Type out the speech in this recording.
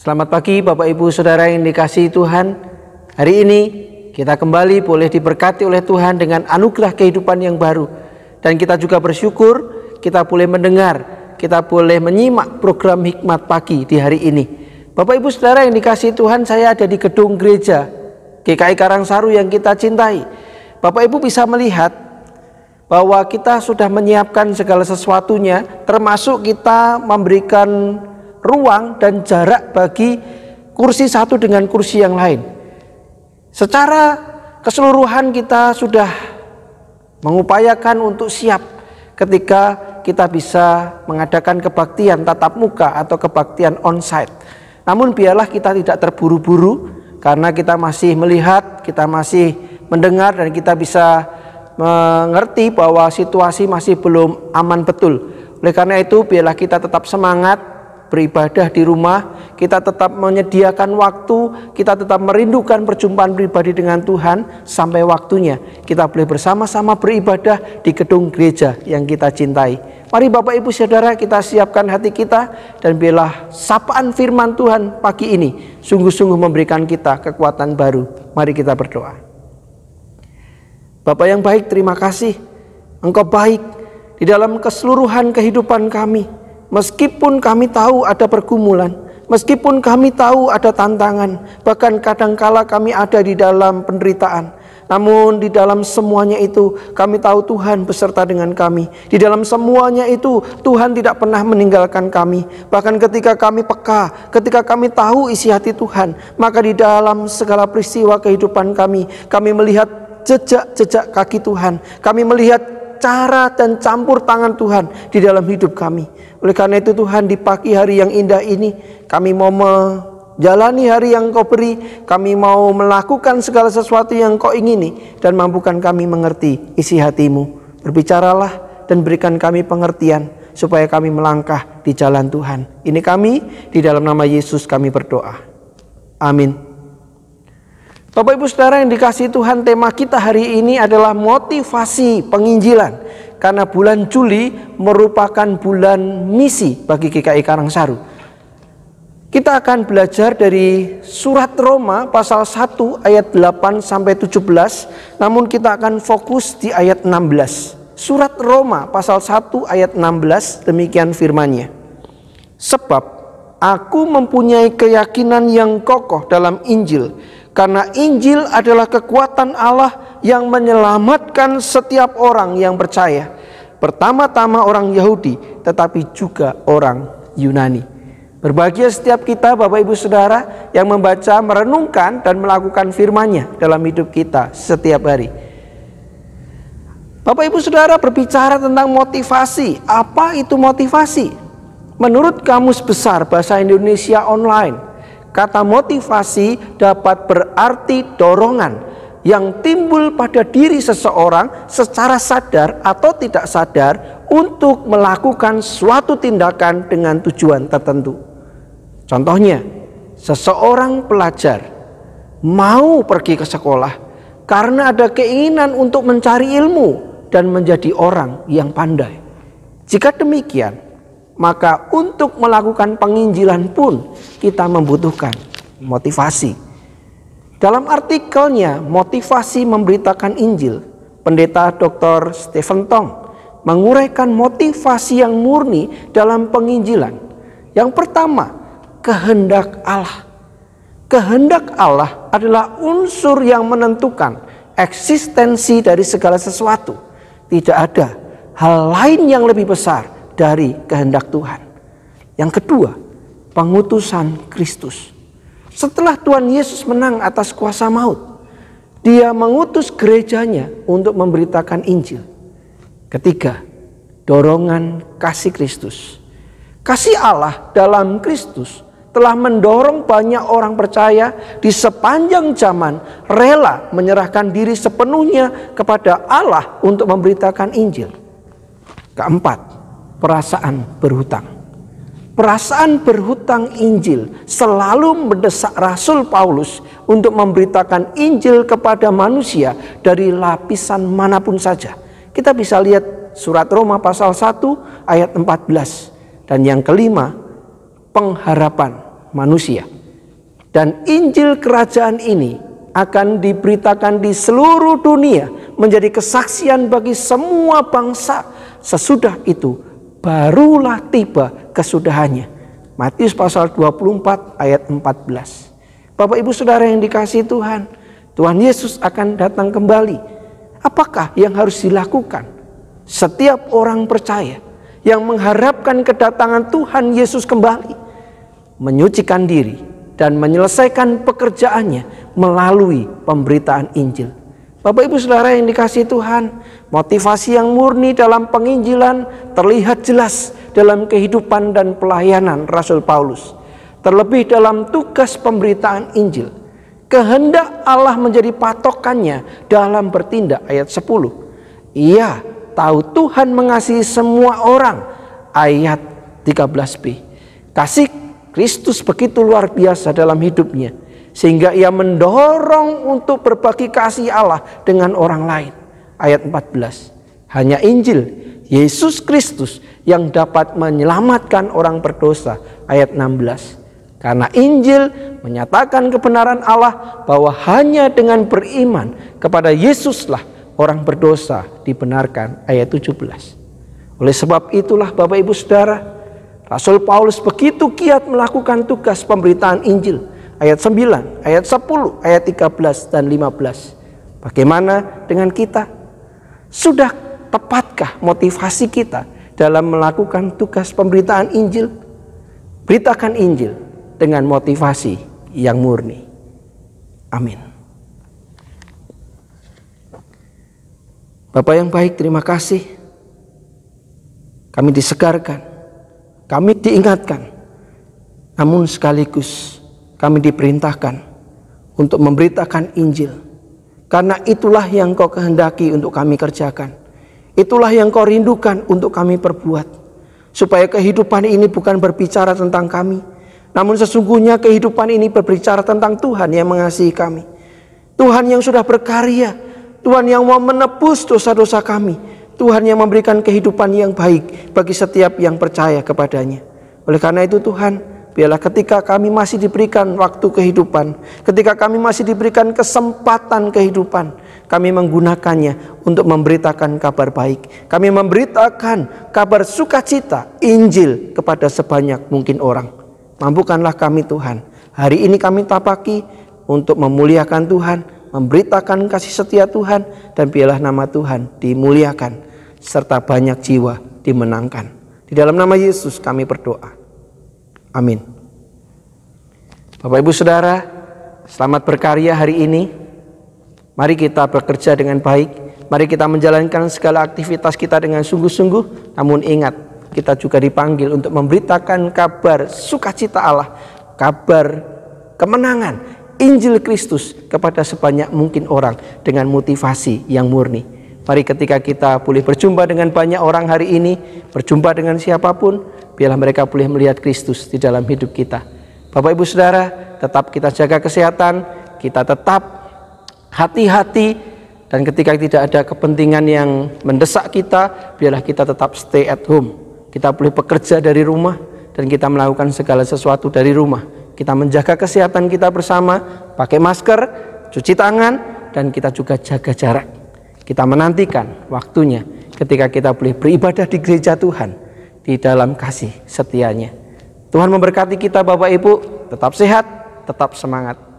Selamat pagi Bapak Ibu Saudara yang dikasihi Tuhan. Hari ini kita kembali boleh diberkati oleh Tuhan dengan anugerah kehidupan yang baru. Dan kita juga bersyukur kita boleh mendengar, kita boleh menyimak program hikmat pagi di hari ini. Bapak Ibu Saudara yang dikasihi Tuhan, saya ada di gedung gereja GKI Karangsaru yang kita cintai. Bapak Ibu bisa melihat bahwa kita sudah menyiapkan segala sesuatunya, termasuk kita memberikan ruang dan jarak bagi kursi satu dengan kursi yang lain. Secara keseluruhan kita sudah mengupayakan untuk siap ketika kita bisa mengadakan kebaktian tatap muka atau kebaktian onsite. Namun biarlah kita tidak terburu-buru karena kita masih melihat, kita masih mendengar dan kita bisa mengerti bahwa situasi masih belum aman betul. Oleh karena itu biarlah kita tetap semangat beribadah di rumah, kita tetap menyediakan waktu, kita tetap merindukan perjumpaan pribadi dengan Tuhan sampai waktunya kita boleh bersama-sama beribadah di gedung gereja yang kita cintai. Mari Bapak Ibu Saudara kita siapkan hati kita dan biarlah sapaan firman Tuhan pagi ini sungguh-sungguh memberikan kita kekuatan baru. Mari kita berdoa. Bapak yang baik, terima kasih. Engkau baik di dalam keseluruhan kehidupan kami. Meskipun kami tahu ada pergumulan, meskipun kami tahu ada tantangan, bahkan kadangkala kami ada di dalam penderitaan. Namun di dalam semuanya itu kami tahu Tuhan beserta dengan kami. Di dalam semuanya itu Tuhan tidak pernah meninggalkan kami. Bahkan ketika kami peka, ketika kami tahu isi hati Tuhan, maka di dalam segala peristiwa kehidupan kami, kami melihat jejak-jejak kaki Tuhan. Kami melihat cara dan campur tangan Tuhan di dalam hidup kami. Oleh karena itu Tuhan di pagi hari yang indah ini kami mau menjalani hari yang kau beri. Kami mau melakukan segala sesuatu yang kau ingini dan mampukan kami mengerti isi hatimu. Berbicaralah dan berikan kami pengertian supaya kami melangkah di jalan Tuhan. Ini kami di dalam nama Yesus kami berdoa. Amin. Bapak Ibu Saudara yang dikasih Tuhan tema kita hari ini adalah motivasi penginjilan karena bulan Juli merupakan bulan misi bagi GKI Karangsaru. Kita akan belajar dari surat Roma pasal 1 ayat 8 sampai 17, namun kita akan fokus di ayat 16. Surat Roma pasal 1 ayat 16 demikian firmannya. Sebab aku mempunyai keyakinan yang kokoh dalam Injil karena Injil adalah kekuatan Allah yang menyelamatkan setiap orang yang percaya. Pertama-tama orang Yahudi, tetapi juga orang Yunani. Berbahagia setiap kita Bapak Ibu Saudara yang membaca, merenungkan dan melakukan firman-Nya dalam hidup kita setiap hari. Bapak Ibu Saudara berbicara tentang motivasi. Apa itu motivasi? Menurut Kamus Besar Bahasa Indonesia Online, Kata motivasi dapat berarti dorongan yang timbul pada diri seseorang secara sadar atau tidak sadar untuk melakukan suatu tindakan dengan tujuan tertentu. Contohnya, seseorang pelajar mau pergi ke sekolah karena ada keinginan untuk mencari ilmu dan menjadi orang yang pandai. Jika demikian, maka untuk melakukan penginjilan pun kita membutuhkan motivasi. Dalam artikelnya motivasi memberitakan Injil, pendeta Dr. Stephen Tong menguraikan motivasi yang murni dalam penginjilan. Yang pertama, kehendak Allah. Kehendak Allah adalah unsur yang menentukan eksistensi dari segala sesuatu. Tidak ada hal lain yang lebih besar dari kehendak Tuhan. Yang kedua, pengutusan Kristus. Setelah Tuhan Yesus menang atas kuasa maut, dia mengutus gerejanya untuk memberitakan Injil. Ketiga, dorongan kasih Kristus. Kasih Allah dalam Kristus telah mendorong banyak orang percaya di sepanjang zaman rela menyerahkan diri sepenuhnya kepada Allah untuk memberitakan Injil. Keempat, perasaan berhutang. Perasaan berhutang Injil selalu mendesak Rasul Paulus untuk memberitakan Injil kepada manusia dari lapisan mana pun saja. Kita bisa lihat surat Roma pasal 1 ayat 14. Dan yang kelima, pengharapan manusia. Dan Injil kerajaan ini akan diberitakan di seluruh dunia menjadi kesaksian bagi semua bangsa. Sesudah itu barulah tiba kesudahannya. Matius pasal 24 ayat 14. Bapak Ibu Saudara yang dikasih Tuhan, Tuhan Yesus akan datang kembali. Apakah yang harus dilakukan? Setiap orang percaya yang mengharapkan kedatangan Tuhan Yesus kembali menyucikan diri dan menyelesaikan pekerjaannya melalui pemberitaan Injil. Bapak Ibu Saudara yang dikasih Tuhan, motivasi yang murni dalam penginjilan terlihat jelas dalam kehidupan dan pelayanan Rasul Paulus. Terlebih dalam tugas pemberitaan Injil. Kehendak Allah menjadi patokannya dalam bertindak ayat 10. Ia tahu Tuhan mengasihi semua orang ayat 13b. Kasih Kristus begitu luar biasa dalam hidupnya sehingga ia mendorong untuk berbagi kasih Allah dengan orang lain. Ayat 14. Hanya Injil Yesus Kristus yang dapat menyelamatkan orang berdosa. Ayat 16. Karena Injil menyatakan kebenaran Allah bahwa hanya dengan beriman kepada Yesuslah orang berdosa dibenarkan. Ayat 17. Oleh sebab itulah Bapak Ibu Saudara, Rasul Paulus begitu giat melakukan tugas pemberitaan Injil ayat 9, ayat 10, ayat 13 dan 15. Bagaimana dengan kita? Sudah tepatkah motivasi kita dalam melakukan tugas pemberitaan Injil? Beritakan Injil dengan motivasi yang murni. Amin. Bapak yang baik, terima kasih. Kami disegarkan, kami diingatkan, namun sekaligus kami diperintahkan untuk memberitakan Injil. Karena itulah yang kau kehendaki untuk kami kerjakan. Itulah yang kau rindukan untuk kami perbuat. Supaya kehidupan ini bukan berbicara tentang kami. Namun sesungguhnya kehidupan ini berbicara tentang Tuhan yang mengasihi kami. Tuhan yang sudah berkarya. Tuhan yang mau menebus dosa-dosa kami. Tuhan yang memberikan kehidupan yang baik bagi setiap yang percaya kepadanya. Oleh karena itu Tuhan, Biarlah ketika kami masih diberikan waktu kehidupan, ketika kami masih diberikan kesempatan kehidupan, kami menggunakannya untuk memberitakan kabar baik. Kami memberitakan kabar sukacita, Injil kepada sebanyak mungkin orang. Mampukanlah kami Tuhan. Hari ini kami tapaki untuk memuliakan Tuhan, memberitakan kasih setia Tuhan, dan biarlah nama Tuhan dimuliakan, serta banyak jiwa dimenangkan. Di dalam nama Yesus kami berdoa. Amin. Bapak Ibu Saudara, selamat berkarya hari ini. Mari kita bekerja dengan baik. Mari kita menjalankan segala aktivitas kita dengan sungguh-sungguh. Namun ingat, kita juga dipanggil untuk memberitakan kabar sukacita Allah, kabar kemenangan, Injil Kristus kepada sebanyak mungkin orang dengan motivasi yang murni. Mari ketika kita boleh berjumpa dengan banyak orang hari ini, berjumpa dengan siapa pun, biarlah mereka boleh melihat Kristus di dalam hidup kita. Bapak Ibu Saudara, tetap kita jaga kesehatan, kita tetap hati-hati dan ketika tidak ada kepentingan yang mendesak kita, biarlah kita tetap stay at home. Kita boleh bekerja dari rumah dan kita melakukan segala sesuatu dari rumah. Kita menjaga kesehatan kita bersama, pakai masker, cuci tangan, dan kita juga jaga jarak. Kita menantikan waktunya ketika kita boleh beribadah di gereja Tuhan di dalam kasih setianya. Tuhan memberkati kita Bapak Ibu, tetap sehat, tetap semangat.